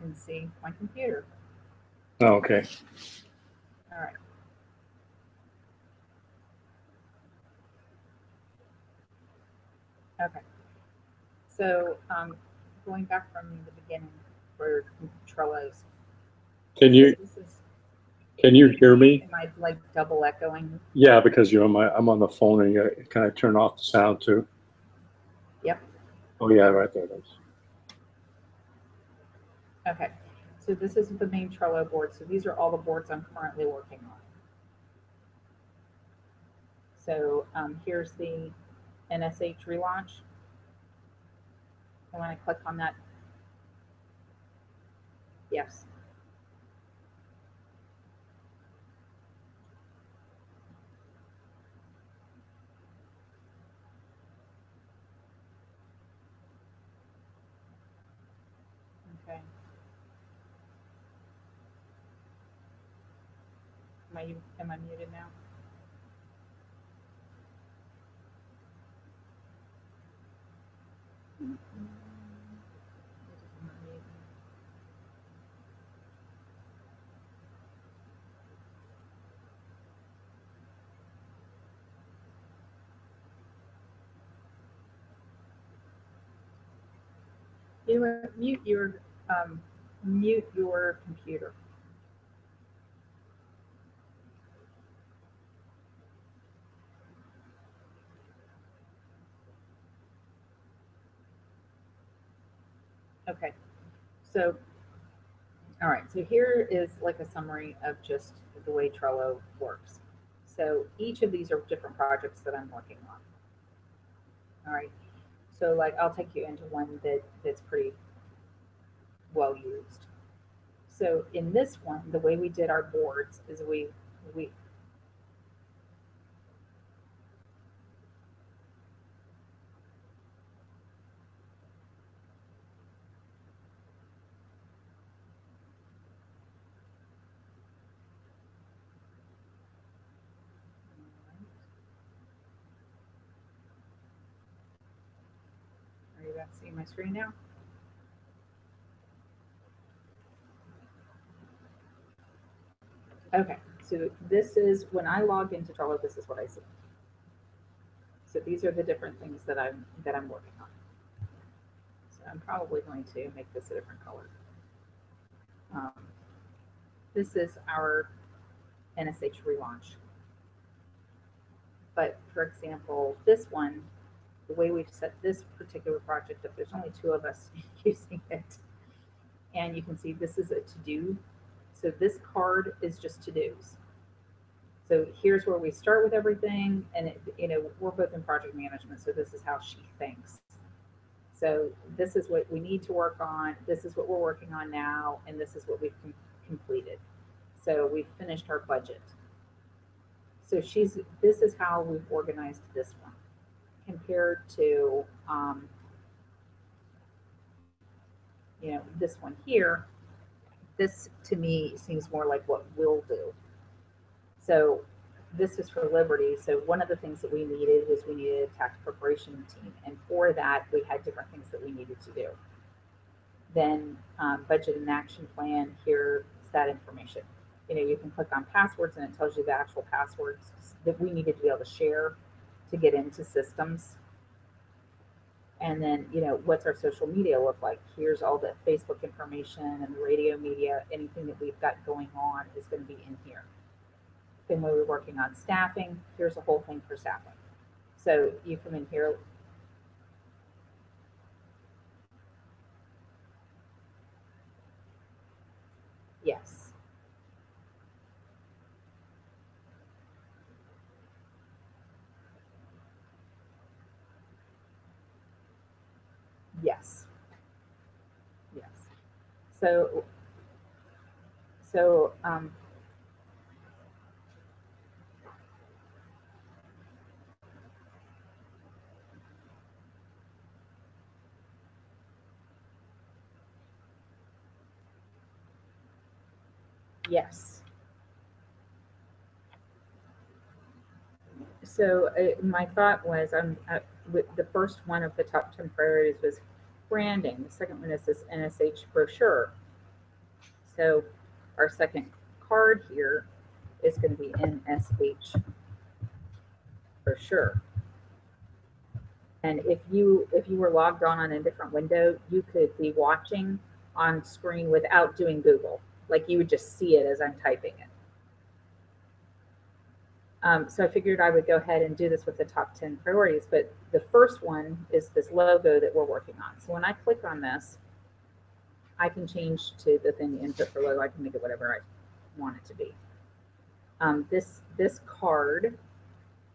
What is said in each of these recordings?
can see my computer. Oh, okay. All right. Okay. So, um, going back from the beginning for Trello's. Can you, This is, can you hear me? am I like double echoing? Yeah, because you're on my, I'm on the phone and you kind of turn off the sound too. Yep. Oh, yeah, right there it is. Okay, so this is the main Trello board. So these are all the boards I'm currently working on. So um, here's the NSH relaunch. And when I click on that, yes. Okay. Am I, am I muted now? You mute your, um, mute your computer. Okay, so, all right, so here is like a summary of just the way Trello works. So each of these are different projects that I'm working on. All right, so like I'll take you into one that that's pretty well used. So in this one, the way we did our boards is we we my screen now? Okay, so this is, when I log into Trello, this is what I see. So these are the different things that I'm, that I'm working on. So I'm probably going to make this a different color. Um, This is our NSH relaunch. But for example, this one, the way we've set this particular project up, there's only two of us using it. And you can see this is a to-do. So this card is just to-dos. So here's where we start with everything. And it, you know, we're both in project management, so this is how she thinks. So this is what we need to work on. This is what we're working on now, and this is what we've com- completed. So we've finished our budget. So she's, this is how we've organized this one compared to, um, you know, this one here. This to me seems more like what we'll do. So this is for Liberty. So one of the things that we needed was we needed a tax preparation team. And for that, we had different things that we needed to do. Then um, budget and action plan, here's that information. You know, you can click on passwords and it tells you the actual passwords that we needed to be able to share to get into systems. And then, you know, what's our social media look like? Here's all the Facebook information and the radio media. Anything that we've got going on is going to be in here. Then when we're working on staffing, here's a whole thing for staffing. So you come in here. Yes. Yes. Yes. So, so, um, yes. So uh, my thought was, I'm, uh, with the first one of the top ten priorities was branding. The second one is this NSH brochure. So our second card here is going to be NSH for sure. And if you if you were logged on on a different window, you could be watching on screen without doing Google. Like you would just see it as I'm typing it. Um, so I figured I would go ahead and do this with the top 10 priorities. But the first one is this logo that we're working on. So when I click on this, I can change to the thing input for logo. I can make it whatever I want it to be. Um, this this card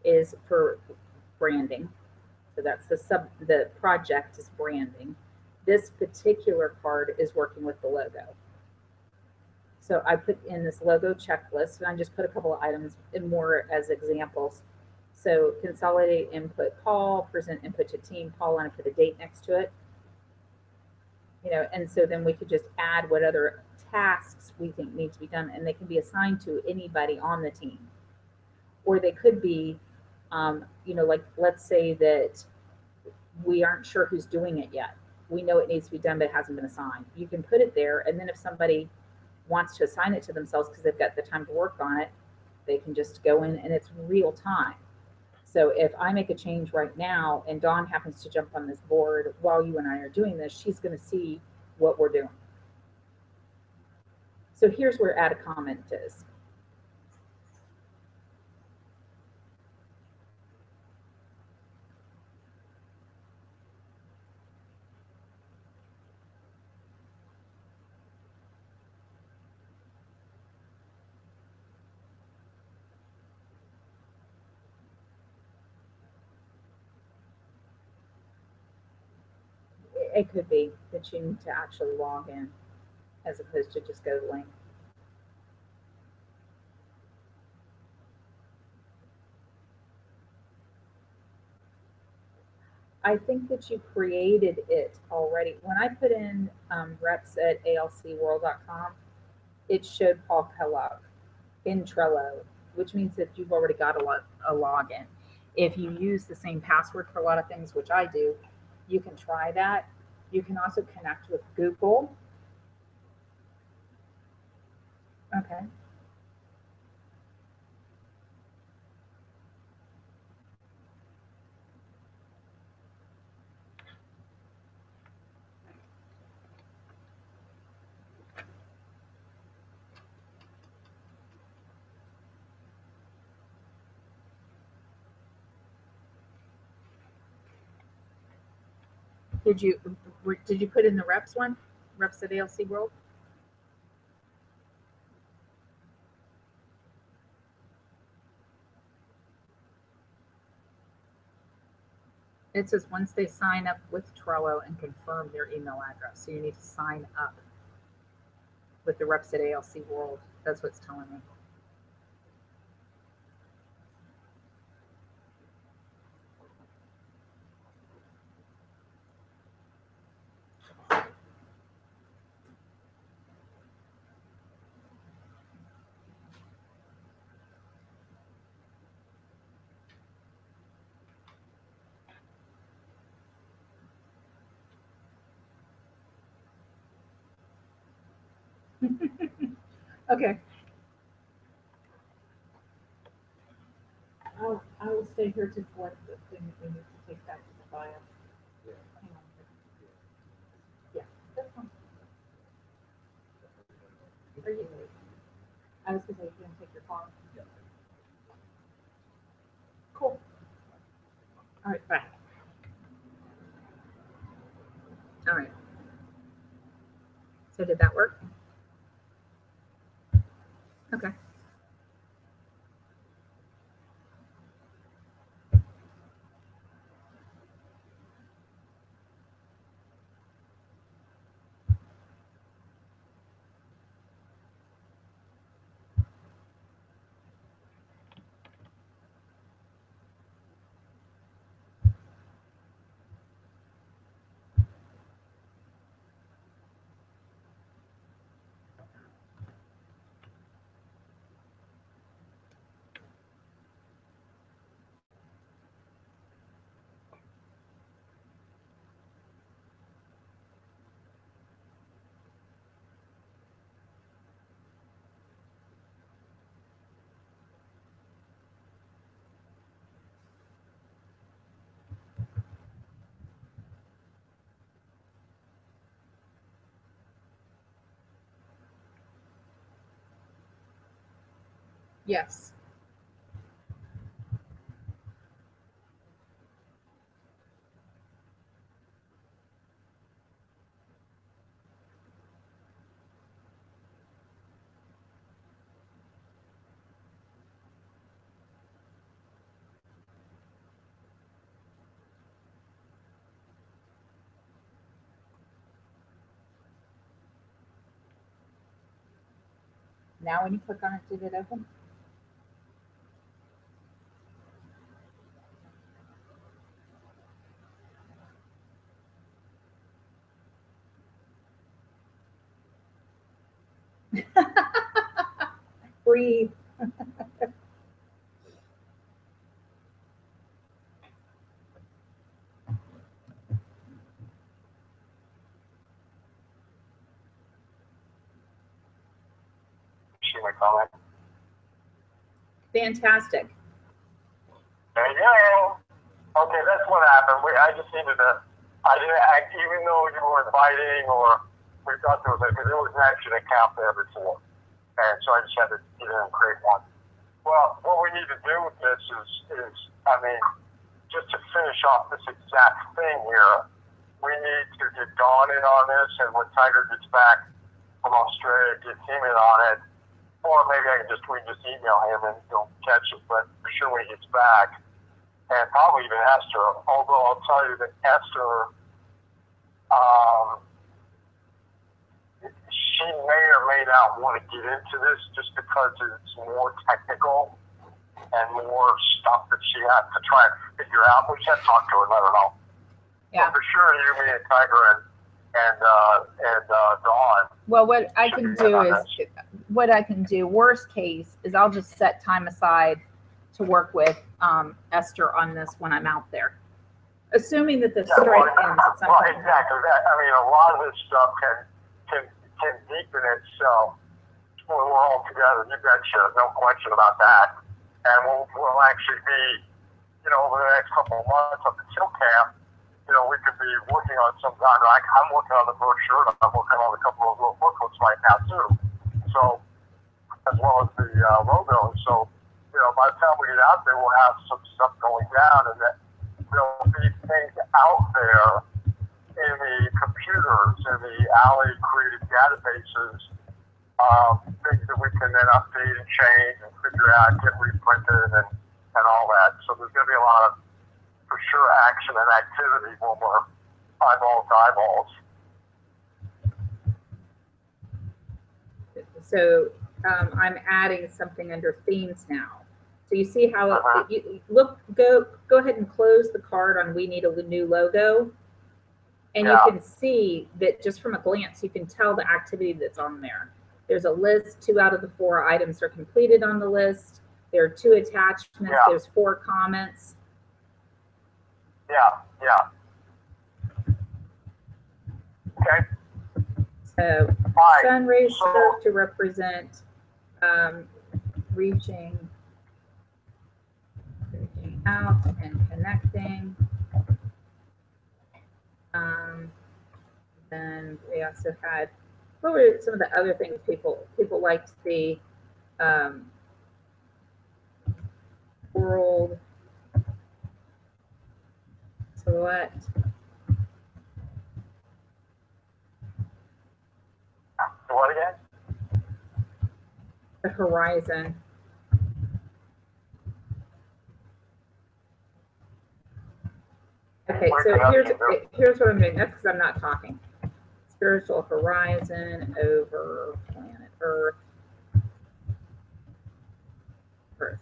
is for branding. So that's the sub the project is branding. This particular card is working with the logo. So I put in this logo checklist and I just put a couple of items in more as examples. So consolidate input call, present input to team call, and I put a date next to it. You know, and so then we could just add what other tasks we think need to be done, and they can be assigned to anybody on the team. Or they could be, um, you know, like let's say that we aren't sure who's doing it yet. We know it needs to be done, but it hasn't been assigned. You can put it there, and then if somebody wants to assign it to themselves because they've got the time to work on it, they can just go in and it's real time. So if I make a change right now and Dawn happens to jump on this board while you and I are doing this, she's going to see what we're doing. So here's where add a comment is. It could be that you need to actually log in as opposed to just go to link. I think that you created it already. When I put in um, reps at alcworld.com, it showed Paul Kellogg in Trello, which means that you've already got a, lo- a login. If you use the same password for a lot of things, which I do, you can try that. You can also connect with Google. Okay. Did you did you put in the reps one? Reps at ALC World? It says once they sign up with Trello and confirm their email address. So you need to sign up with the reps at ALC World. That's what's telling me. Okay. I'll, I will stay here to collect the thing that we need to take back to the bio. Hang on. Yeah, that's fine. Are you, I was gonna say, you gonna take your car? Cool. All right, bye. All right. So did that work? Okay. Yes. Now when you click on it, did it open? Breathe. Fantastic. There you go. Okay, that's what happened. We, I just needed to, I didn't act, even though you were inviting or we thought there was a, there was actually an account there before. And so I just had to get in and create one. Well, what we need to do with this is, is, I mean, just to finish off this exact thing here, we need to get Dawn in on this and when Tiger gets back from Australia, get him in on it. Or maybe I can just, we just email him and he'll catch it, but for sure when he gets back, and probably even Esther. Although I'll tell you that Esther, um, she may or may not want to get into this just because it's more technical and more stuff that she has to try and figure out. We should talk to her and let her know. Yeah. But for sure, you, me, and Tiger and and uh, and uh, Dawn. Well, what I can do is, what I can do, worst case, is I'll just set time aside to work with um, Esther on this when I'm out there. Assuming that the Yeah, strike well, ends at some well, point. exactly. That, I mean, a lot of this stuff can can can deepen itself when we're all together. You betcha, no question about that. And we'll we'll actually be, you know, over the next couple of months up at Chill Camp, you know, we could be working on some of. Like, I'm working on the brochure. I'm working on a couple of little booklets right now too. So, as well as the uh, logo. So, you know, by the time we get out there, we'll have some stuff going down, and that there'll be things out there in the computers, in the Alley created databases, um, things that we can then update and change and figure out, get reprinted and, and all that. So there's going to be a lot of, for sure, action and activity when we're eyeball to eyeballs. So um, I'm adding something under themes now. So you see how, Uh-huh. you, look, go, go ahead and close the card on we need a new logo. And you can see that just from a glance, you can tell the activity that's on there. There's a list, two out of the four items are completed on the list. There are two attachments, Yeah. there's four comments. Yeah, yeah. Okay, So fine. sun rays So- serve to represent um, reaching, reaching out and connecting. Um, then we also had what were some of the other things people people liked the um, world silhouette. What again? the horizon. Okay, so here's, here's what I'm doing, that's because I'm not talking. Spiritual horizon over planet Earth. Earth.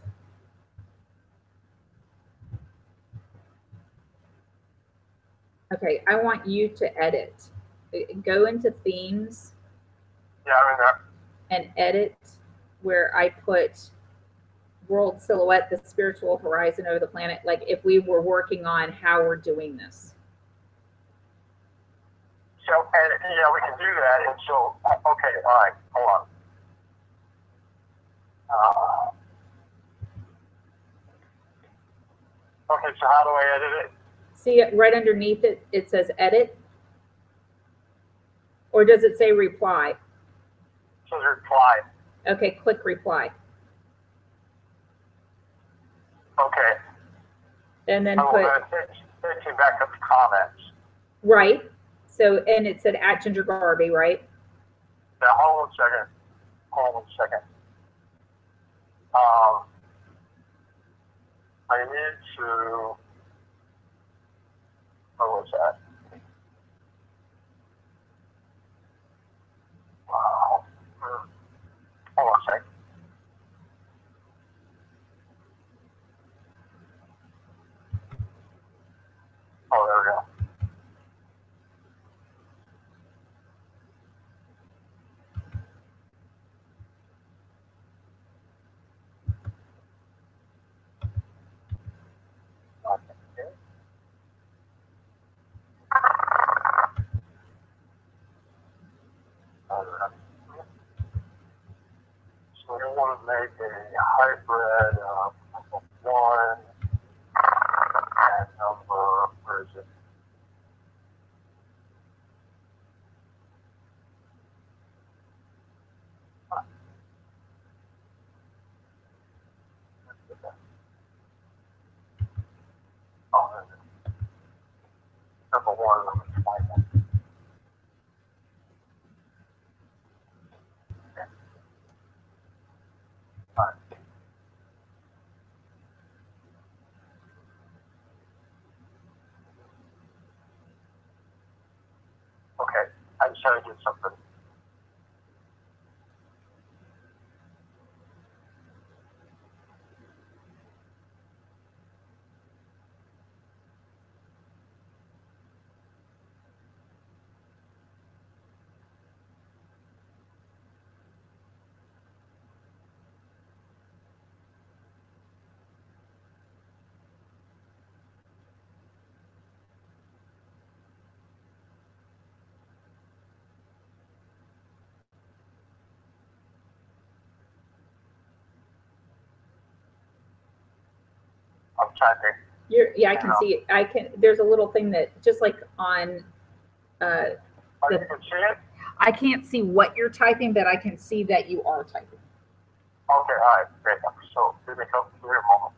Okay, I want you to edit. Uh, Go into themes Yeah, I'm in there. and edit where I put world silhouette, the spiritual horizon over the planet, like if we were working on how we're doing this. So, and yeah, we can do that. And so, okay, all right, hold on. Uh, okay, so how do I edit it? See it right underneath it, it says edit? Or does it say reply? So there's reply. Okay, click reply. Okay. and then Oh, put, then it takes, takes you back up comments. right? So, and it said at Ginger Garby, right? Now, hold on a second. Hold on a second. Um, I need to, what was that? Wow. Hmm. Hold on a second. Oh, there we go. So want to make a hybrid of number one and number, where is it? Oh, there it is. Okay, I just had to do something. I'm typing. You're, yeah, I can see, it. I can, there's a little thing that, just like on, uh, you The- can see it? I can't see what you're typing, but I can see that you are typing. Okay, all right, great. So, give me a couple, give me a moment.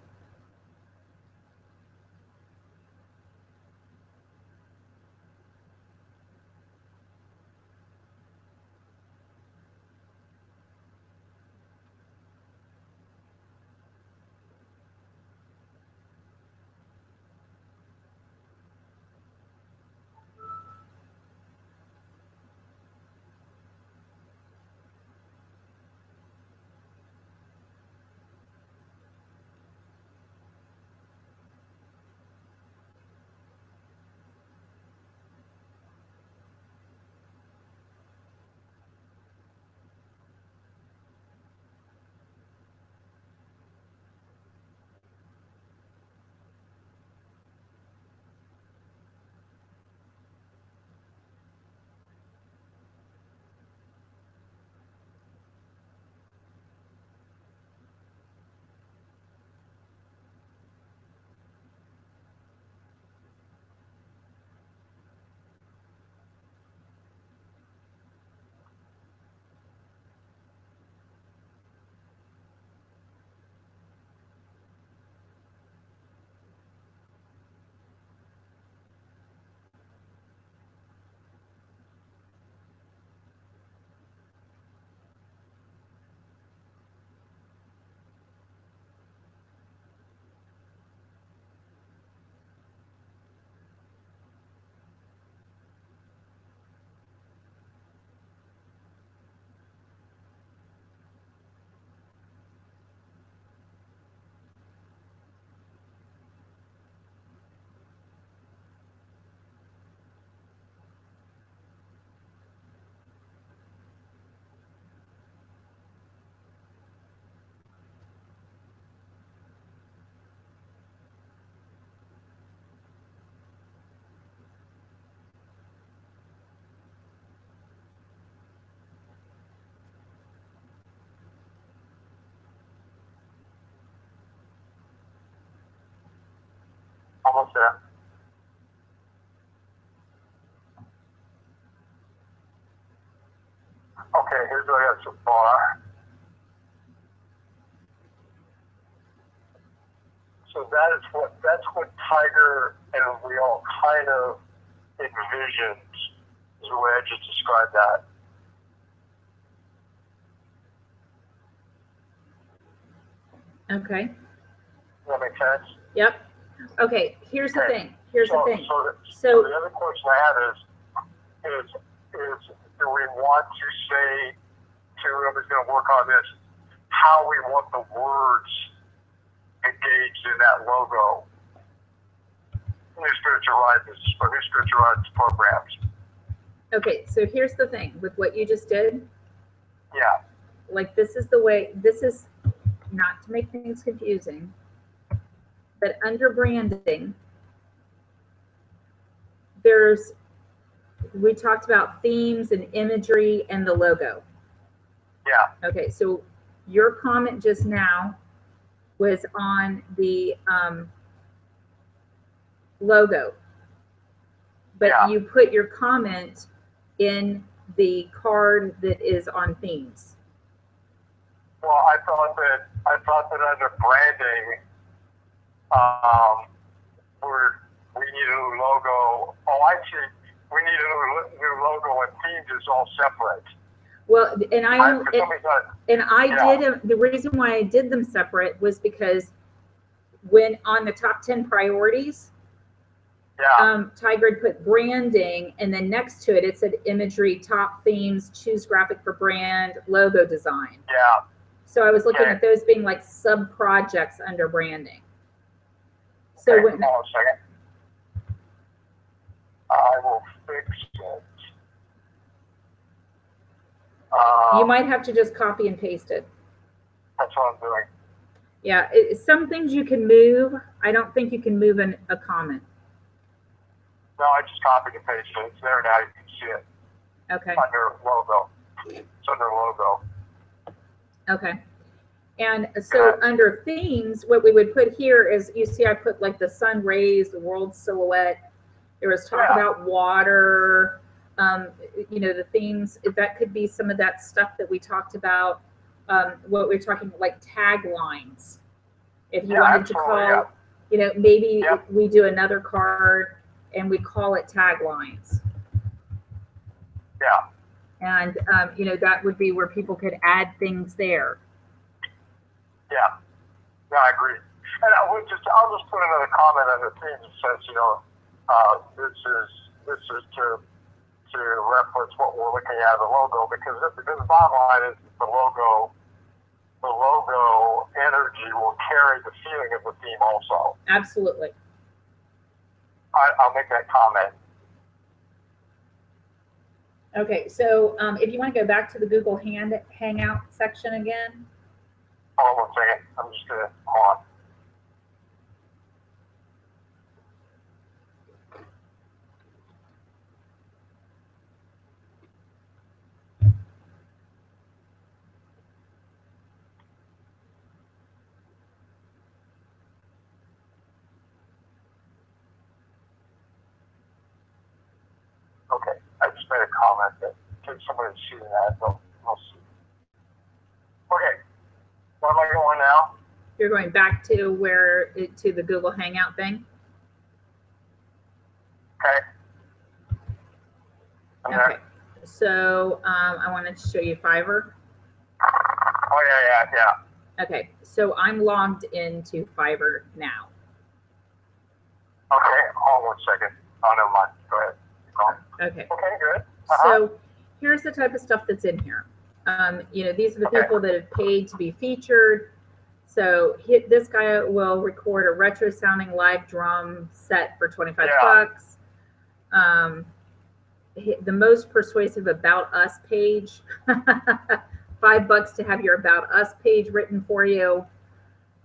Almost there. Okay, here's what I got so far. So that is what that's what Tiger and we all kind of envisioned. Is the way I just described that. Okay. Does that make sense? Yep. Okay. Here's the thing. Here's so, the thing. So, the, So- so the other question I have is, is, is do we want to say to whoever's going to work on this how we want the words engaged in that logo? New Spiritual Horizons for New Spiritual Horizons programs. Okay. So here's the thing with what you just did. Yeah, Like this is the way. This is not to make things confusing, but under branding, there's we talked about themes and imagery and the logo. yeah, Okay, so your comment just now was on the um, logo. But Yeah. you put your comment in the card that is on themes. Well, I thought that I thought that under branding, um, we're we need a new logo. Oh, I see. We need a new, new logo, and themes is all separate. Well, and I, I, and, for some reason, and I Yeah. did, the reason why I did them separate was because when on the top 10 priorities, yeah, um, Tiger had put branding, and then next to it, it said imagery, top themes, choose graphic for brand, logo design. yeah. So I was looking Okay. at those being like sub projects under branding. So Okay, when, hold on a second. I will fix it. Um, you might have to just copy and paste it. That's what I'm doing. Yeah, it, some things you can move. I don't think you can move an, a comment. No, I just copied and pasted it. It's there now. You can see it Okay, under logo. It's under logo. okay. And so under themes, what we would put here is, you see, I put like the sun rays, the world silhouette. There was talk Yeah. about water. Um, you know, the themes that could be some of that stuff that we talked about. Um, what we're talking like taglines. If you Yeah, wanted to call, yeah. you know, maybe we do another card and we call it taglines. Yeah. And um, you know, that would be where people could add things there. Yeah, yeah, I agree. And I would just, I'll just put another comment on the theme that says, you know, uh, this is this is to to reference what we're looking at the logo because the, because the bottom line is the logo, the logo energy will carry the feeling of the theme also. Absolutely. I, I'll make that comment. Okay, so um, if you want to go back to the Google Hand Hangout section again, Hold. I'm just gonna on. Okay, I just made a comment that case somebody's seeing that, they'll, they'll see. Okay, where am I going now? you're going back to where it to the Google Hangout thing. Okay. I'm there. Okay. So um, I wanted to show you Fiverr. Oh yeah, yeah, yeah. Okay, so I'm logged into Fiverr now. Okay, hold on one second. Oh, never mind. Go ahead. Going. Okay. Okay, good. Uh-huh. So here's the type of stuff that's in here. Um, you know, these are the people that have paid to be featured. So he, this guy will record a retro sounding live drum set for 25 Yeah. bucks. Um, the most persuasive about us page, five bucks to have your about us page written for you.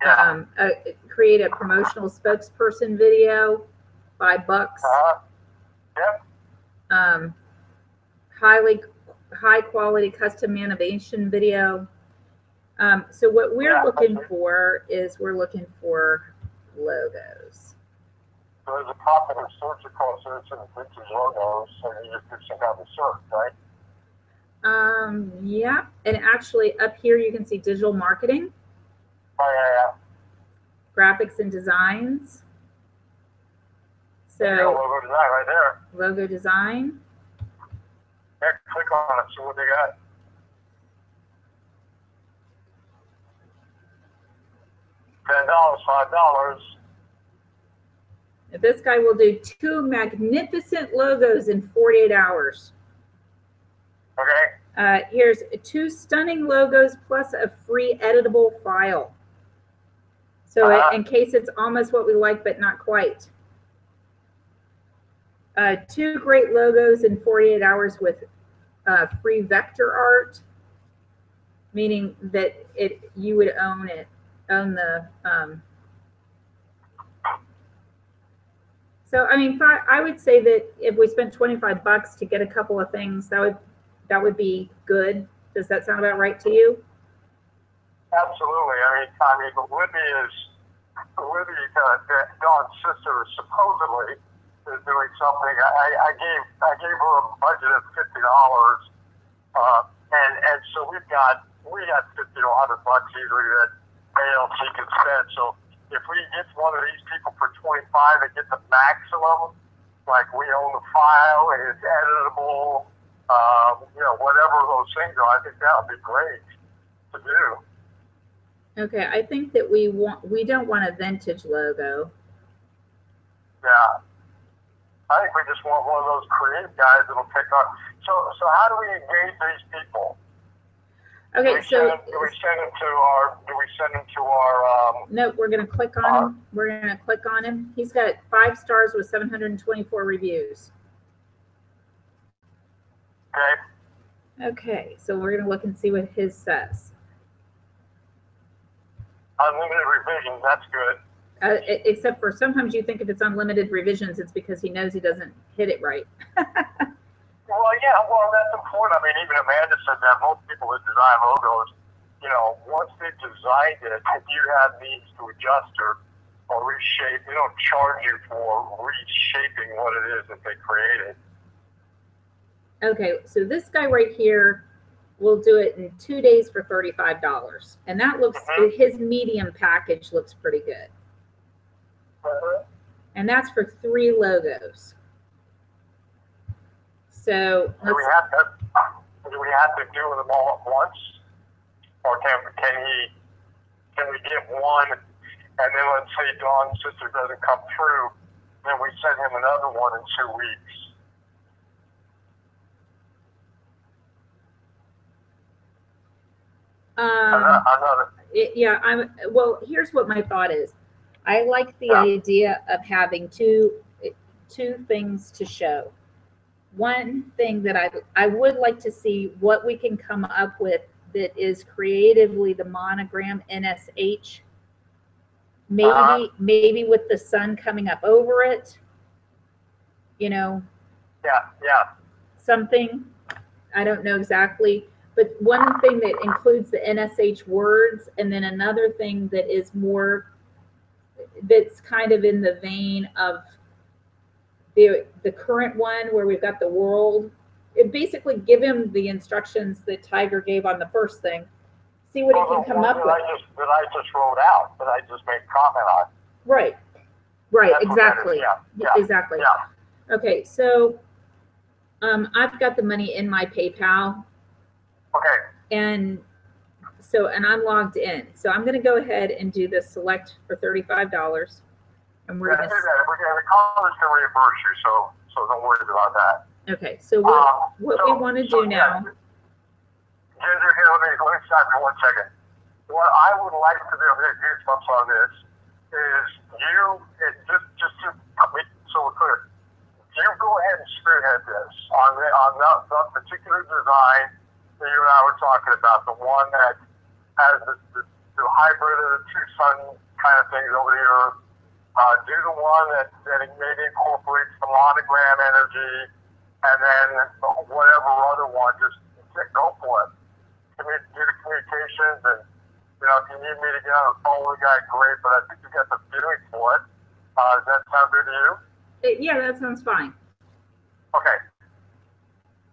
yeah. Um, uh, create a promotional spokesperson video, five bucks. Uh-huh. Yep. um, highly high quality custom animation video. Um, so what we're Yeah, looking for is we're looking for logos. So there's a popular search across search and vintage logos, so you just do some kind of search, right? Um, yeah, and actually up here you can see digital marketing. Oh graphics and designs. So logo design right there. logo design. Yeah, click on it, see what they got. Ten dollars, five dollars. This guy will do two magnificent logos in 48 hours. Okay, Uh, here's two stunning logos plus a free editable file. So Uh-huh. in case it's almost what we like, but not quite. Uh, two great logos in 48 hours with uh, free vector art, meaning that it you would own it, own the. Um, so I mean, I would say that if we spent 25 bucks to get a couple of things, that would that would be good. Does that sound about right to you? absolutely. I mean, mean, but Libby is Libby, uh, Dawn's sister, supposedly is doing something. I, I gave I gave her a budget of fifty dollars, uh, and and so we've got we got fifty to hundred bucks easily that ALC can spend. So if we get one of these people for twenty five and get the maximum, like we own the file and it's editable, um, you know, whatever those things are, I think that would be great to do. Okay, I think that we want we don't want a vintage logo. Yeah. I think we just want one of those creative guys that'll pick up. So, so how do we engage these people? Okay, we so send them, do we send them to our? Do we send them to our? Um, no, we're gonna click on him. We're gonna click on him. He's got five stars with 724 reviews. okay, Okay, so we're gonna look and see what his says. unlimited revisions. That's good. Uh, except for sometimes you think if it's unlimited revisions, it's because he knows he doesn't hit it right. Well, yeah. Well, that's important. I mean, even Amanda said that most people that design logos, you know, once they've designed it, if you have needs to adjust or or reshape, they don't charge you for reshaping what it is that they created. Okay, so this guy right here will do it in two days for $35. And that looks, Mhm. his medium package looks pretty good. And that's for three logos. So Do we have to, do we have to do them all at once? Or can, can he, can we get one, and then let's say Dawn's sister doesn't come through, then we send him another one in two weeks? um, Ano- Another, it, yeah, I'm, well, here's what my thought is. I like the idea of having two, two things to show. One thing that I, I would like to see what we can come up with that is creatively the monogram NSH. Maybe, Uh-huh. maybe with the sun coming up over it. You know, yeah, yeah, something. I don't know exactly, but one thing that includes the NSH words, and then another thing that is more that's kind of in the vein of the the current one where we've got the world. It basically give him the instructions that Tiger gave on the first thing. See what he can come one up with. I just, that I just wrote out, that I just made comment on. Right. Right, That's what that is, exactly. Yeah, yeah, exactly. yeah, Okay, so um, I've got the money in my PayPal. okay, And so, and I'm logged in. So I'm going to go ahead and do the select for $35. And we're going to, that, we're gonna, the college can reimburse you, so, so don't worry about that. okay. So what, Um, what so- we want to so, do yeah, now, Ginger, here, let me, let me stop for one second. What I would like to do, here, here's what's on this, is you, it, just, just to make it so we're clear, you go ahead and spearhead this on the, on that, that particular design that you and I were talking about, the one that has the, the, the hybrid of the two sun kind of things over here. Uh, do the one that, that maybe incorporates the monogram energy, and then whatever other one, just go for it commu- do the communications and you know if you need me to get on the phone with the guy, great. But I think you got the feeling for it. Uh, does that sound good to you? Eh, yeah, that sounds fine. Okay.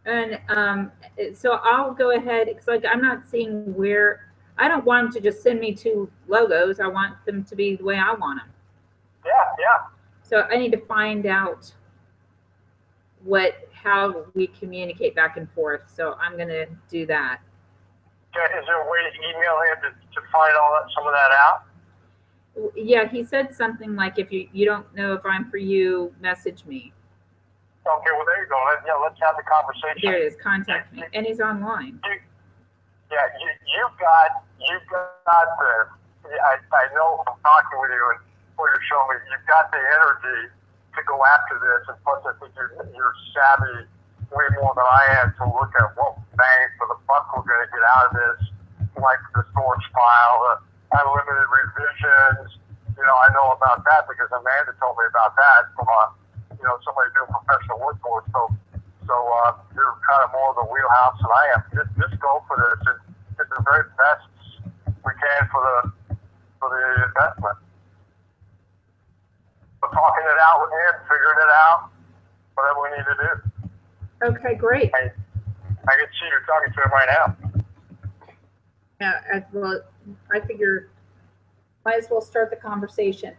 And um, so I'll go ahead, because like I'm not seeing where, I don't want them to just send me two logos. I want them to be the way I want them. Yeah, yeah. So I need to find out what how we communicate back and forth. So I'm gonna do that. Yeah, Is there a way to email him to, to find all that, some of that out? Yeah, he said something like, "If you you don't know if I'm for you, message me." Okay, well, there you go. Let, yeah, let's have the conversation. There it is. Contact me, and he's online. Yeah, you, you've got, you've got the, I, I know from talking with you and what you're showing me, you've got the energy to go after this. And plus, I think you're, you're savvy way more than I am to look at what bang for the buck we're going to get out of this, like the storage file, the unlimited revisions. You know, I know about that because Amanda told me about that from a, you know, somebody doing professional work. So, so uh, you're kind of more of the wheelhouse than I am. Just, just go for this and get the very best we can for the for the investment. But talking it out with him, figuring it out, whatever we need to do. Okay, great. I, I can see you're talking to him right now. Yeah, I, well, I figure might as well start the conversation.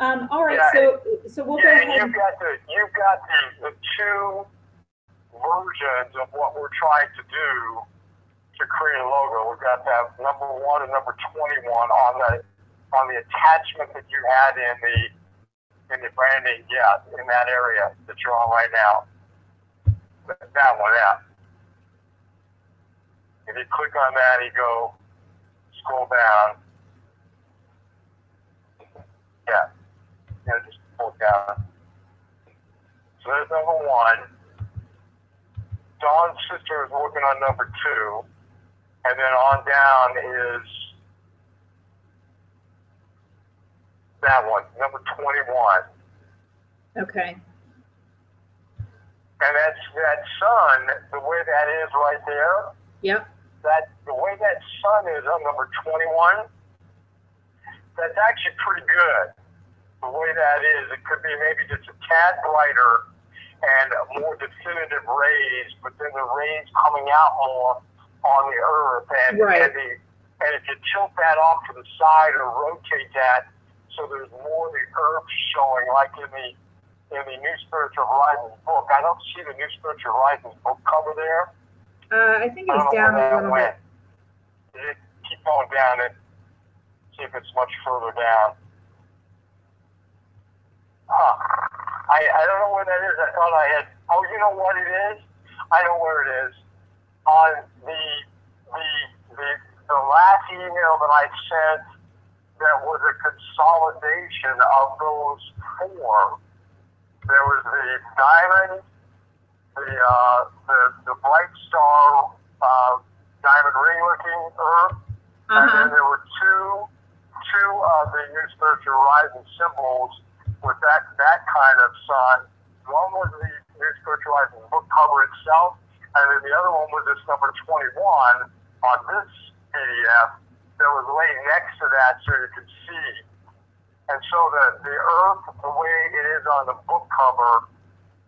Um, all right, Yeah, so so we'll go yeah, and ahead. you've got the you've got the, the two versions of what we're trying to do to create a logo. We've got that number one and number twenty one on the on the attachment that you had in the in the branding, yeah, in that area that you're on right now. That one, yeah. If you click on that, you go scroll down. Yeah. Yeah, just pull down. So there's number one. Dawn's sister is working on number two. And then on down is that one, number 21. Okay, And that's that sun, the way that is right there, yep, that the way that sun is on number 21, that's actually pretty good. The way that is, it could be maybe just a tad brighter and more definitive rays, but then the rays coming out more on the earth. And, Right. and, the, and if you tilt that off to the side or rotate that so there's more of the earth showing, like in the in the New Spiritual Horizons book. I don't see the New Spiritual Horizons book cover there. uh, I think it I down a little went. bit. It keep going down and see if it's much further down? Huh. I, I don't know where that is. I thought I had. Oh, you know what it is? I know where it is. On the the the, the last email that I sent, that was a consolidation of those four. There was the diamond, the uh, the the bright star uh, diamond ring looking earth, and Uh-huh. then there were two two of the new spiritual horizon symbols with that that kind of sun. One was the new spiritual horizon book cover itself, and then the other one was this number twenty one on this PDF that was laid next to that so you could see. And so the the earth, the way it is on the book cover,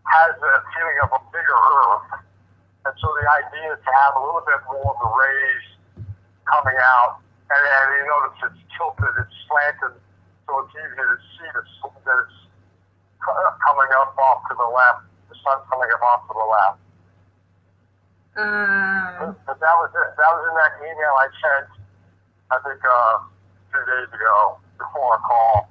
has a feeling of a bigger earth. And so the idea is to have a little bit more of the rays coming out. And then you notice it's tilted, it's slanted, so it's easy to see the, that it's coming up off to the left. The sun's coming up off to the left. Um, But that was it. That was in that email I sent, I think, uh, two days ago before a call.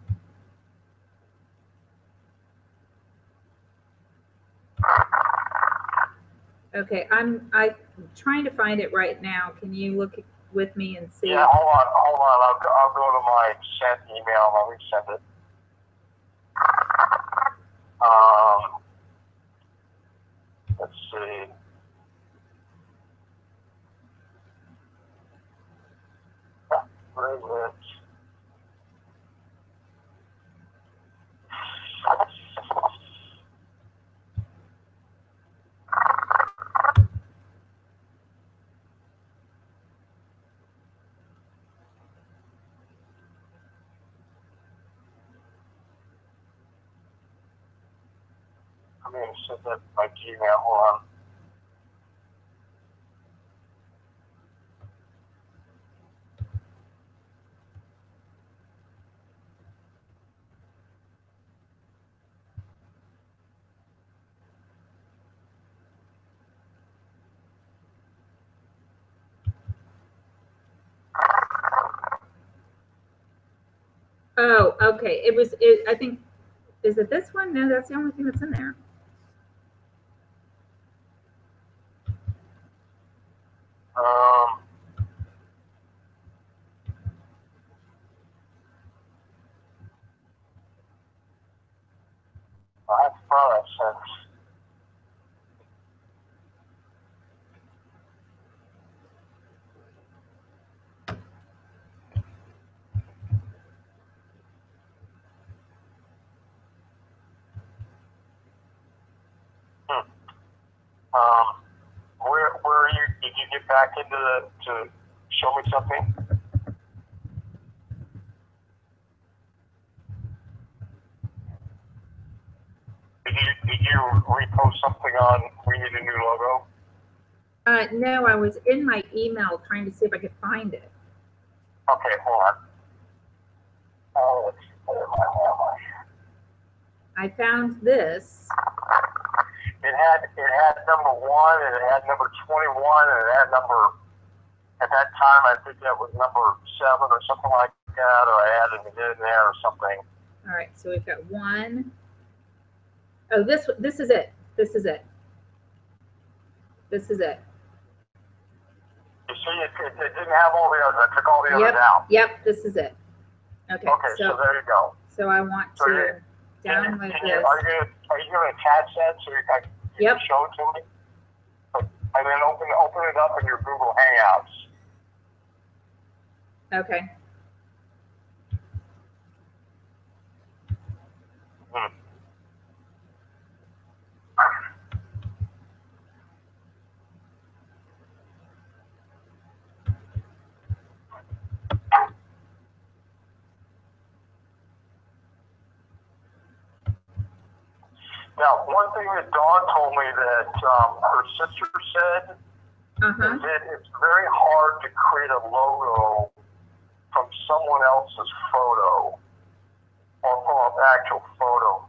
okay, I'm I am trying to find it right now. Can you look with me and see? Yeah, hold on, hold on. I'll, go- I'll go to my sent email. I'll resend it. Um, that by Gmail. Hold on. Oh, okay. It was, it, I think, is it this one? No, that's the only thing that's in there. Back into the to show me something? Did you did you repost something on we need a new logo? Uh, no, I was in my email trying to see if I could find it. Okay, hold on. Oh, let's where am I? Where am I? I found this. It had it had number one and it had number twenty one and it had number at that time I think that was number seven or something like that or I added it in there or something. All right, so we've got one. Oh, this this is it. This is it. This is it. You see, it, it, it didn't have all the others. I took all the Yep. others out. Yep, this is it. Okay, Okay, so, so there you go. so I want So to you- download can you, this. are you you gonna attach that so you can, you Yep. show it to me? And then open open it up in your Google Hangouts. Okay. Hmm. Now, one thing that Dawn told me that um, her sister said Uh huh. is that it's very hard to create a logo from someone else's photo or from an actual photo.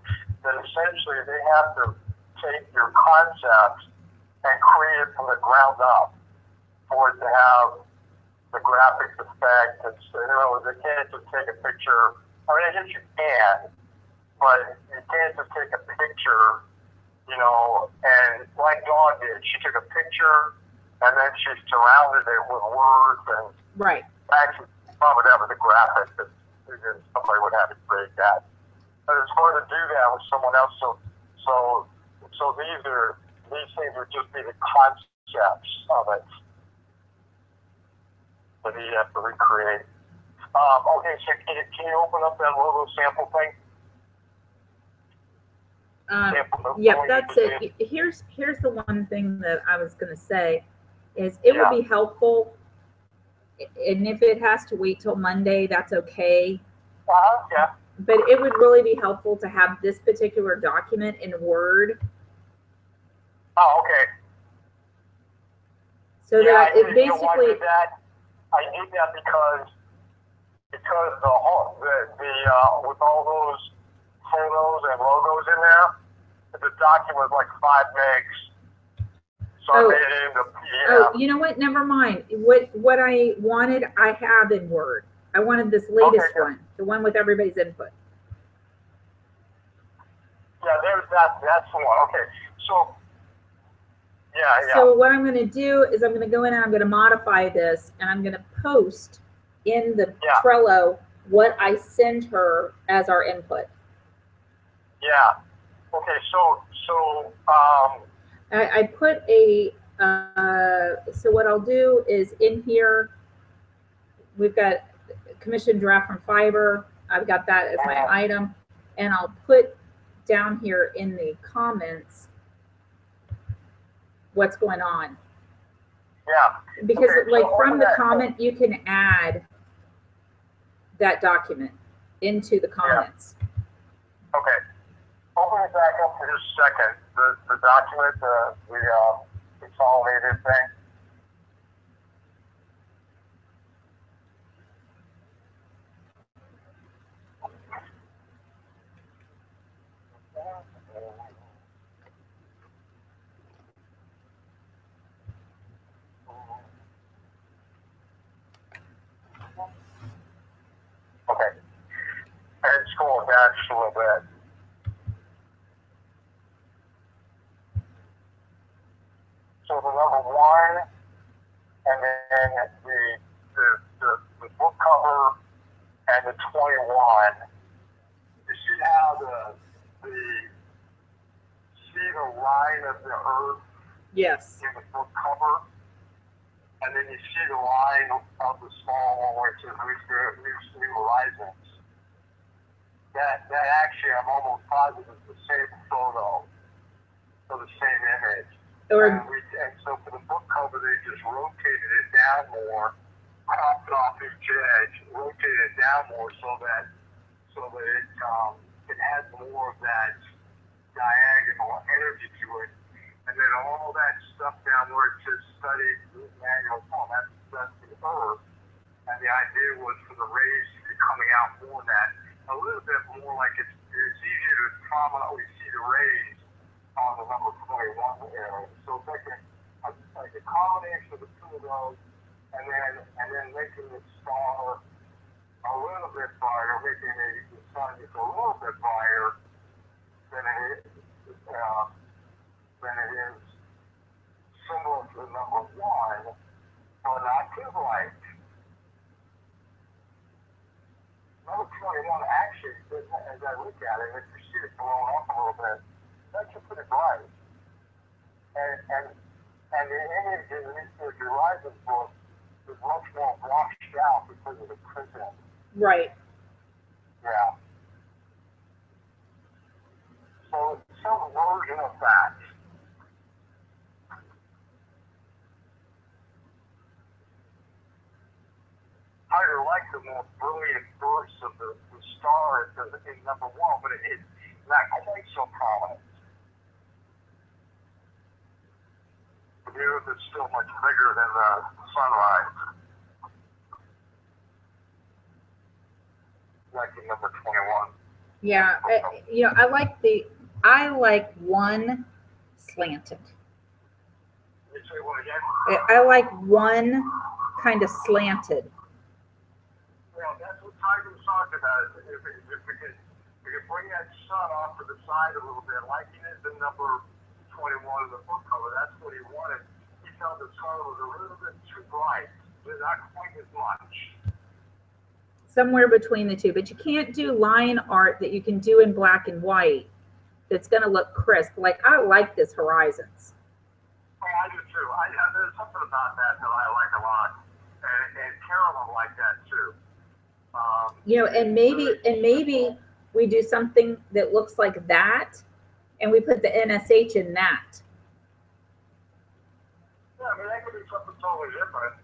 That essentially they have to take your concept and create it from the ground up for it to have the graphics effect. So, in other words, they can't just take a picture. I mean, I guess you can, but you can't just take a picture, you know, and like Dawn did, she took a picture and then she surrounded it with words and Right. actually, well, whatever, the graphics, that that somebody would have to create that. But it's hard to do that with someone else, so, so, so these are, these things would just be the concepts of it that you have to recreate. Um, okay, so can you, can you open up that logo sample thing? Um, Yep, that's it. Here's here's the one thing that I was gonna say is it Yeah. would be helpful. And if it has to wait till Monday, that's okay. Uh-huh, yeah, But it would really be helpful to have this particular document in Word oh, okay. so yeah, that it did- you know why I basically that. I did that because because the the the uh, with all those photos and logos in there, the document was like five megs. So Oh. I made it into PDF. Oh, you know what? Never mind. What what I wanted, I have in Word. I wanted this latest good. one, the one with everybody's input. Yeah, there's that. That's the one. Okay, so yeah, yeah. So what I'm gonna do is I'm gonna go in and I'm gonna modify this and I'm gonna post in the Yeah. Trello what I send her as our input. Yeah. Okay, so so um, I, I put a, uh, so what I'll do is in here, we've got commission draft from Fiverr. I've got that as my item. And I'll put down here in the comments what's going on. yeah. Because Okay, like so from the that- comment, you can add that document into the comments. Okay. Open it back up for just a second. The, the document, the, the, uh, consolidated thing. Okay. a little bit. So the number one, and then the, the, the, the book cover and the 21. You see how the, the, see the line of the earth Yes. in the book cover? And then you see the line of the small one where it says new, new, new horizons. That, that actually, I'm almost positive is the same photo, or the same image. Or And, so for the book cover, they just rotated it down more, cropped off each edge, rotated it down more so that so that it um, it has more of that diagonal energy to it. And then all that stuff down where it says study manual form, that's that's the earth. And the idea was for the rays to be coming out more that, a little bit more like it's it's easier to prominently see the rays on the number 21 area. So it's like a, a, like a combination of the two of those, and then and then making the star a little bit brighter, making the, the sun just a little bit brighter than it is uh, than it is similar to number one, but not too bright. Number 21 actually, as I look at it, if you see it blowing up a little bit, that's pretty bright. And, and, and the image in the Horizon book is much more washed out because of the prism. right. Yeah. So it's some version of that. Tiger liked the more brilliant bursts of the, the star in, the, in number one, but it, it's not quite so prominent. The is still much bigger than the sunrise. Like number 21. Yeah. I, you know, I like the I like one slanted. You say what again? I, like one kind of slanted. Well, that's what Tiger's talking about. If, if, if we could, we could bring that sun off to the side a little bit, like he did the number 21 of the book cover. That's what he wanted. He felt the sun was a little bit too bright, but not quite as much. somewhere between the two, but you can't do line art that you can do in black and white that's going to look crisp. Like I like this horizons. Well, I do too. I, I, there's something about that that I like a lot, and, and Carol will like that too. Um, You know, and maybe and maybe we do something that looks like that and we put the NSH in that. Yeah, I mean, that could be something totally different.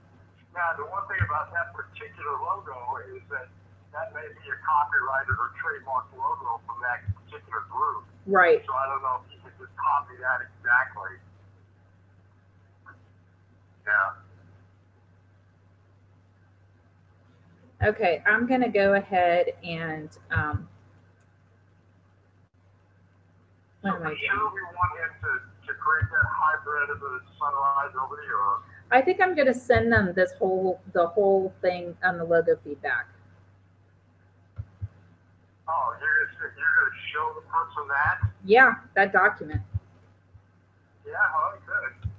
Now, the one thing about that particular logo is that that may be a copyrighted or trademarked logo from that particular group. Right. So I don't know if you could just copy that exactly. Yeah. Okay, I'm going to go ahead and um So what am I for doing? sure we want him to, to create that hybrid of the sunrise over the earth. I think I'm going to send them this whole the whole thing on the logo feedback. Oh, you're gonna, you're gonna show the person that? Yeah, that document. Yeah, oh, good.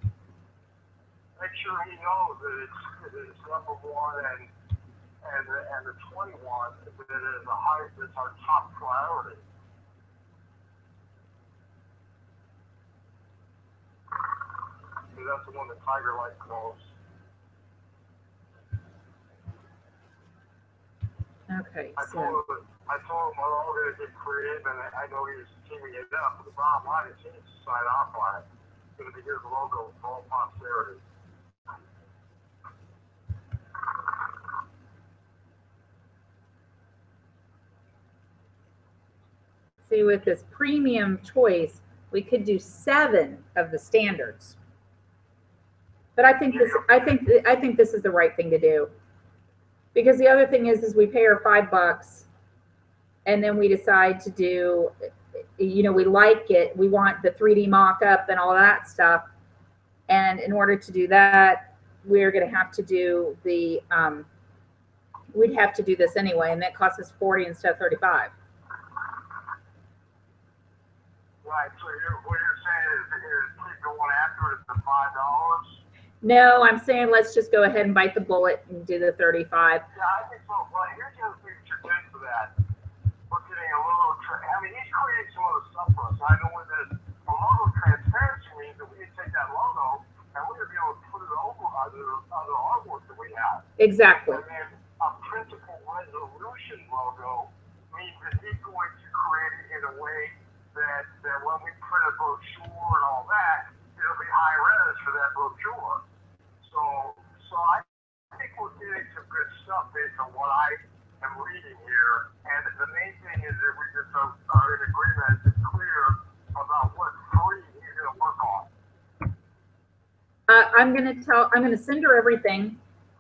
Make sure he knows that it's, that it's number one and, and the, and the twenty-one, that it is a high, that's our top priority. Because that's the one that Tiger likes the most. Okay, I so told him, I told him we're all gonna get creative and I know he was teaming it up, but the bottom line is he needs to sign off on it. It's gonna be his logo for all posterity. see with this premium choice, we could do seven of the standards. But I think this, I think, I think this is the right thing to do. Because the other thing is, is we pay our five bucks and then we decide to do, you know, we like it, we want the 3D mock-up and all that stuff. And in order to do that, we're gonna have to do the, um, we'd have to do this anyway, and that costs us 40 instead of 35. Right, so you're, what you're saying is, is keep going after it the five dollars? No, I'm saying let's just go ahead and bite the bullet and do the thirty-five. Yeah, I think so, but here's the other thing that you're doing for that. We're getting a little, tra- I mean, he's creating some other stuff for us. I know when the, a logo transparency means that we can take that logo and we're gonna be able to put it over other, other artwork that we have. Exactly. And then a principal resolution logo means that he's going to create it in a way that, that when we print a brochure and all that, it'll be high res for that brochure. So, so I think we're getting some good stuff based on what I am reading here. And the main thing is that we just are, are in agreement, it's clear about what three he's gonna work on. Uh, I'm I'm gonna send her everything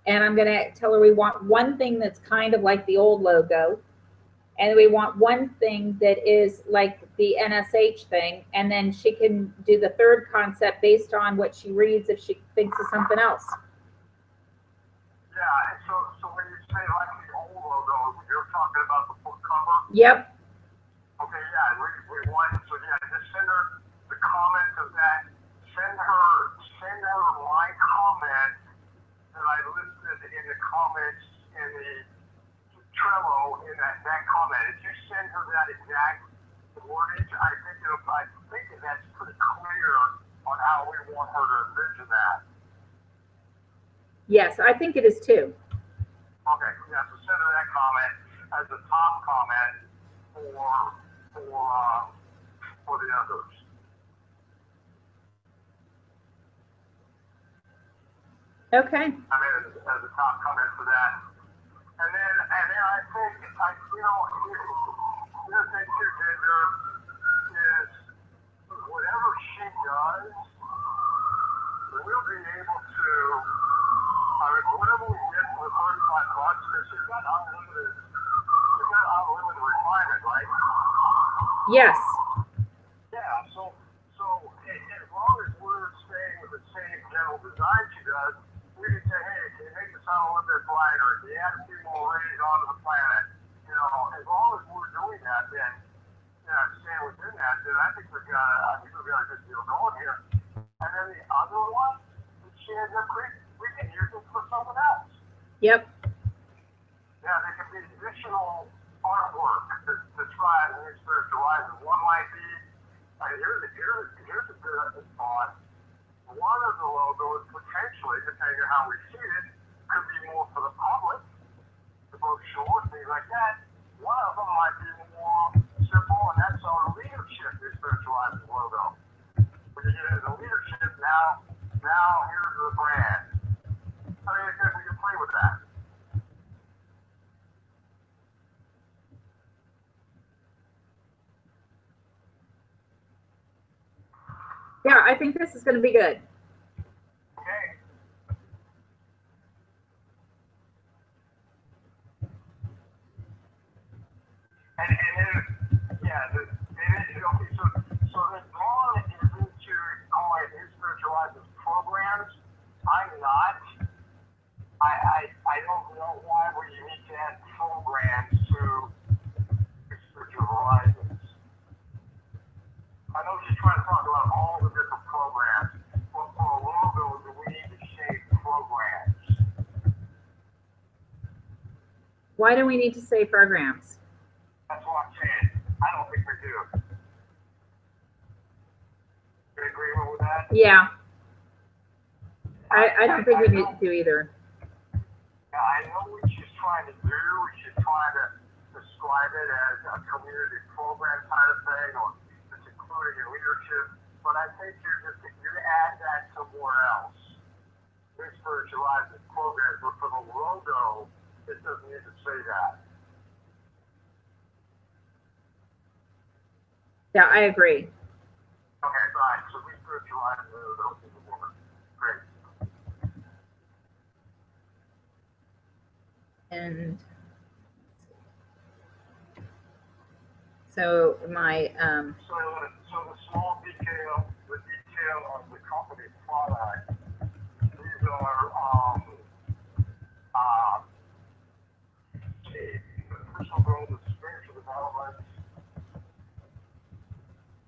and I'm gonna tell her we want one thing that's kind of like the old logo. And we want one thing that is like the NSH thing, and then she can do the third concept based on what she reads if she thinks of something else. Yeah, and so, so when you say like the old logo, you're talking about the book cover? Yep, Okay, yeah, we, we want, so yeah, just send her the comments of that, send her, send her my comment that I listed in the comments in the Trello, in that, that comment, if you send her that exact wordage, I think it'll, I think that that's pretty clear on how we want her to envision that. yes, I think it is too. Okay, yeah, so send her that comment as the top comment for, for, uh, for the others. Okay, I mean, as, as a top comment for that. And then, and then I think, I, you know, the other thing too, Ginger, is whatever she does, we'll be able to, I mean, whatever we get for thirty-five bucks, because she's got unlimited, she's got unlimited refinement, right? yes, Yeah, so, so as long as we're staying with the same general design she does, we can say, hey, can you make the sun a little bit brighter? Can you add a few more rays onto the planet? You know, as long as we're doing that, then, you know, staying within that, then I think we've got, a- I think we've got a good deal going here. And then the other one, she ends up creating, we can use it for something else. yep, Yeah, there can be additional artwork to describe the spiritual horizon. One might be, uh, here's a, here's, here's a good thought. One of the logos potentially, depending on how we see it, more for the public, the brochure, things like that. One of them might be more simple, and that's our leadership, spiritual horizon logo. When you get leadership, now, now here's the brand. I mean, I guess we can play with that. yeah, I think this is gonna be good. Okay. And, yeah, okay, so, his spiritualizes programs. I'm not. I, I, don't know why we need to add programs to. I trying to talk about all the different programs, do we need to say programs? Why do we need to say programs? That's what I'm saying. I don't think we do. You in agreement with that? Yeah. I, I don't think we need to do either. Yeah, I know what she's trying to do. She's trying to describe it as a community program kind of thing, or it's including in leadership. But I think you're just you add that somewhere else. This spiritualizes programs, but for the logo, it doesn't need to say that. Yeah, I agree. Okay, fine. So we spiritualize the those in the woman. Great. And so my, um, So, so the small detail, the detail of the company product, these are, um, uh, personal growth, spiritual development,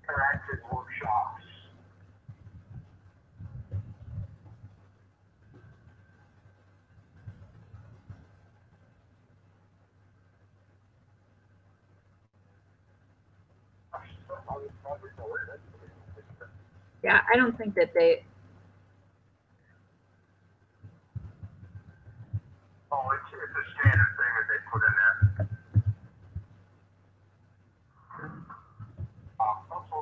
interactive workshops. Yeah, I don't think that they. Oh, it's, it's a standard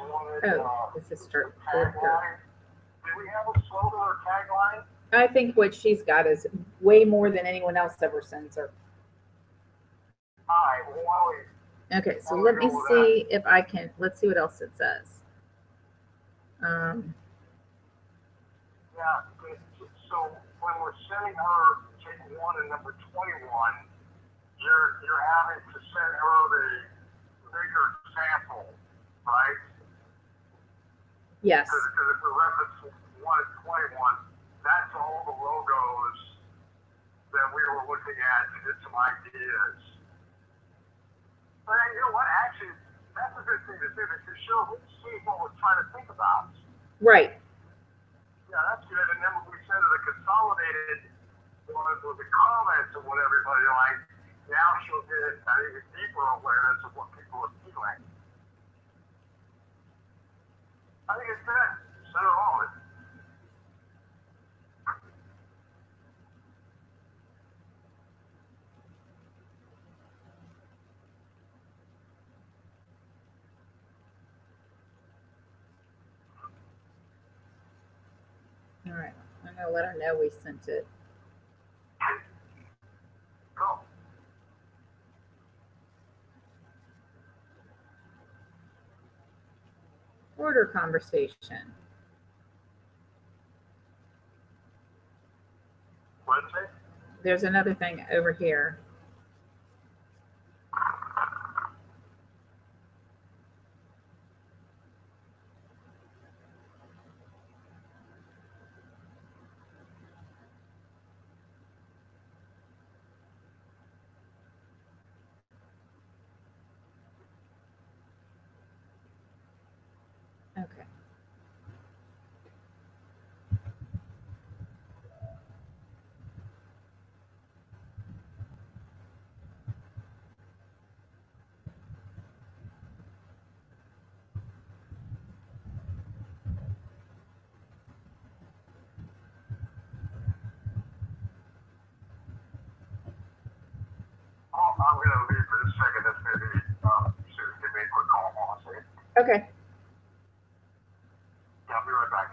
Oh, this is start. I think what she's got is way more than anyone else ever sends her. Okay, so let me see if I can, let's see what else it says. Um, Yeah, so when we're sending her take one and number twenty-one, you're, you're having to send her the bigger sample, right? Yes, Because, because if we reference one and twenty-one, that's all the logos that we were looking at to get some ideas. But you know what, actually, that's a good thing to do, because sure, we see what we're trying to think about. right, Yeah, that's good. And then when we send her the consolidated ones with the comments of what everybody likes, now she'll get an even deeper awareness of what people are feeling. I think it's good. All right. I'm gonna let her know we sent it. Go. Order conversation. There's another thing over here. Okay. Oh, I'm going to leave for a second. That's maybe, um, Susan, give me a quick call. Hold on a second. Okay, Yeah, I'll be right back.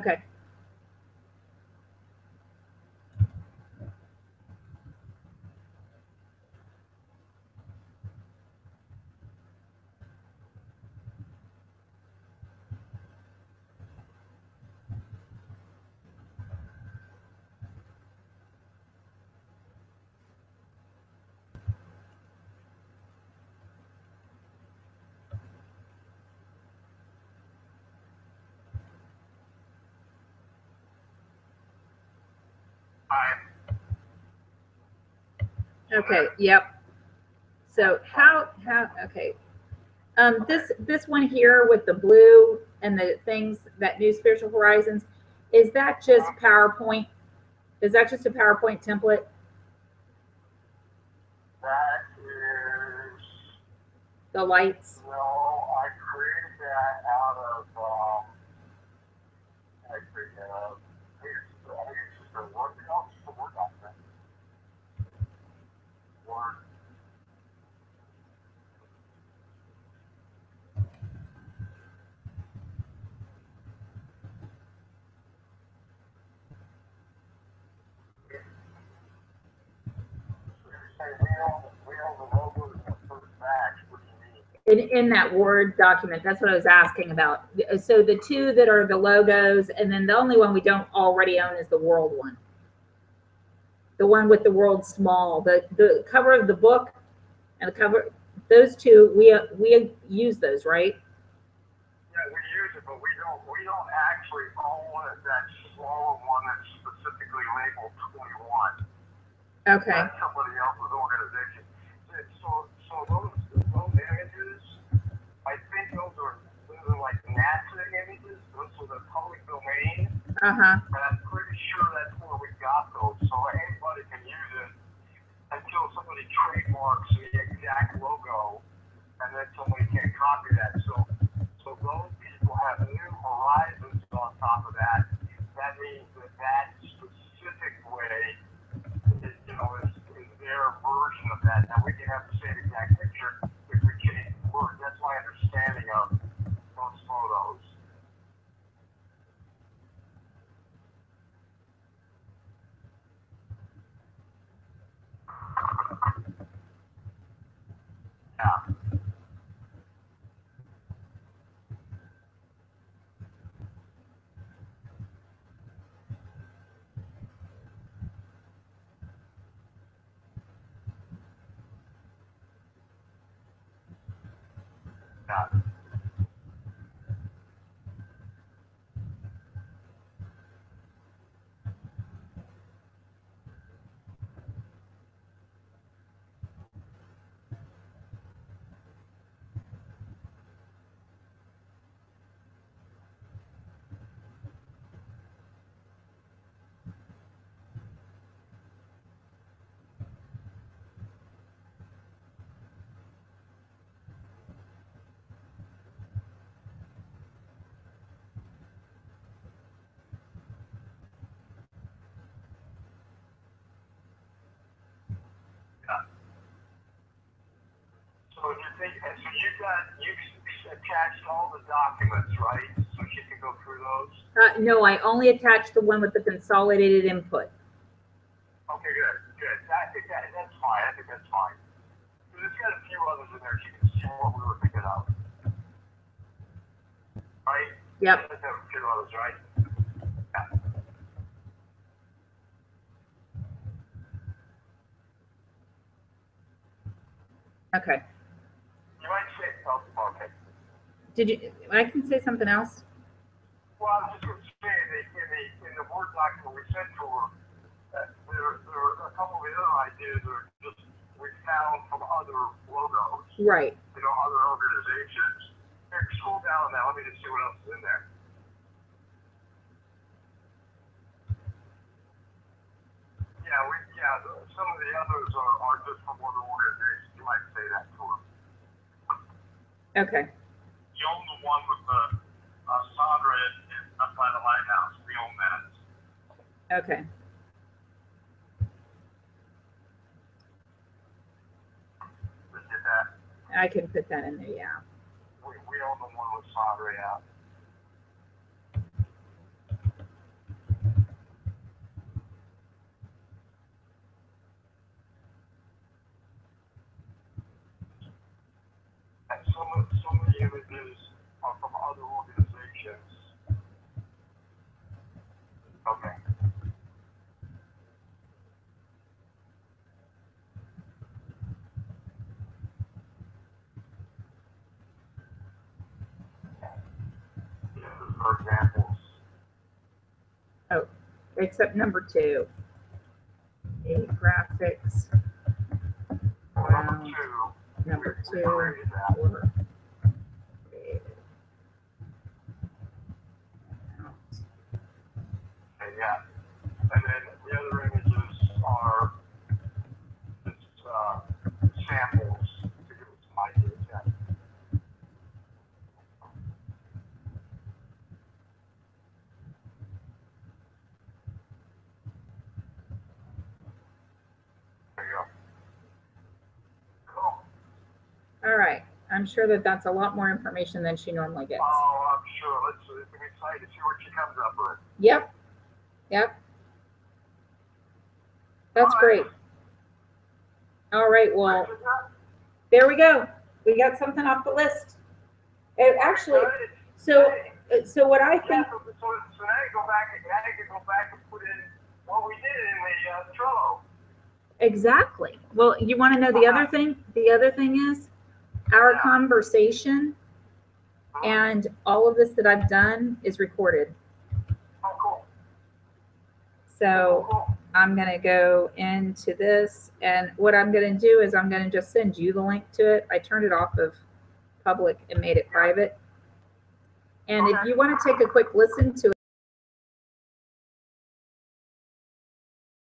okay. Bye. Okay, yep. So how, how, okay. Um, this, this one here with the blue and the things, that new spiritual horizons, is that just PowerPoint? Is that just a PowerPoint template? That is, The lights? no, I created that out of, um, I created that out of, I think it's, I think it's just a Word, no, it's just a Word document. Word. Say, we own, we own the logos in? In, that Word document, that's what I was asking about. So the two that are the logos, and then the only one we don't already own is the world one. The one with the world small, the, the cover of the book and the cover, those two, we, we use those, right? Yeah, we use it, but we don't, we don't actually own that smaller one that's specifically labeled twenty-one. Okay, That's somebody else's organization. So, so those, those images, I think those are, those are like NASA images, those are the public domain. uh-huh, And I'm pretty sure that's where we got those, so anybody can use it until somebody trademarks the exact logo, and then somebody can copy that, so, so those people have new horizons on top of that. That means that that specific way know, is, their version of that, now we can have the same exact picture if we change the word, that's my understanding of those photos. Yeah. Yeah. So you think, so you got, you attached all the documents, right? So she can go through those? uh, no, I only attached the one with the consolidated input. Okay, good, good. That, that, that's fine, I think that's fine. So There's got a few others in there, she can see what we were thinking of. Right? Yep, There's a few others, right? Yeah. okay. You might say, oh, okay. Did you, I can say something else? Well, I was just gonna say, in the, in the, in the Word document we sent to her, uh, there, there are a couple of other ideas that are just, we found from other logos, Right, you know, other organizations. Here, scroll down that, let me just see what else is in there. Yeah, we, yeah, the- some of the others are, are just from other organizations, you might say that to her. okay, You own the one with the, uh, and, up by the lighthouse, we own that. okay. That. I can put that in there, yeah. We, we own the one with yeah. And some of, some of the images are from other organizations. Okay. For examples. Oh, except number two. A graphics, number two, number two, created that. were created. Okay, yeah. And then the other images are just, uh, samples to give us some ideas, yeah. There you go. Cool. All right, I'm sure that that's a lot more information than she normally gets. Oh, I'm sure. Let's, I'm excited to see what she comes up with. Yep, yep. That's great. All right, well, there we go. We got something off the list. It actually, so, uh, so what I Yeah, think, so, so, so now you go back, now you go back and put in what we did in the, uh, Trello. exactly. Well, you want to know the other thing? The other thing is our Yeah. conversation And all of this that I've done is recorded. Oh, cool. So Cool. I'm gonna go into this and what I'm gonna do is I'm gonna just send you the link to it. I turned it off of public and made it private. And if you wanna take a quick listen to